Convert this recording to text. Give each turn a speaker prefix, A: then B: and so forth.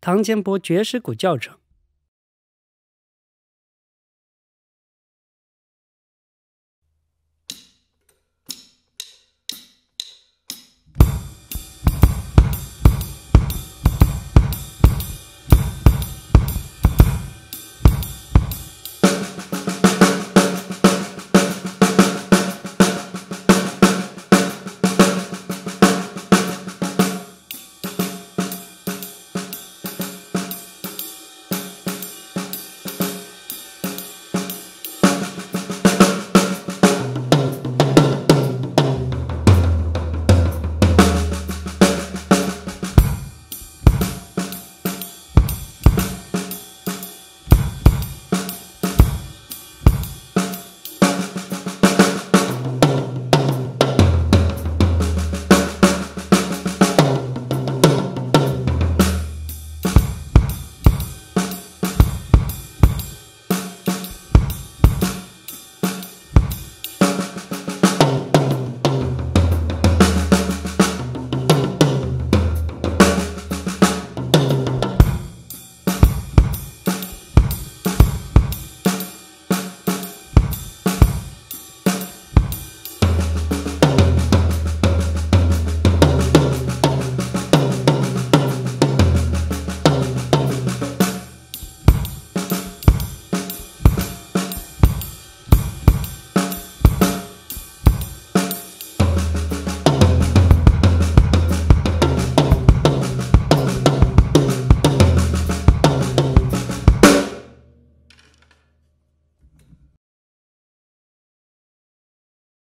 A: 唐建波爵士鼓教程。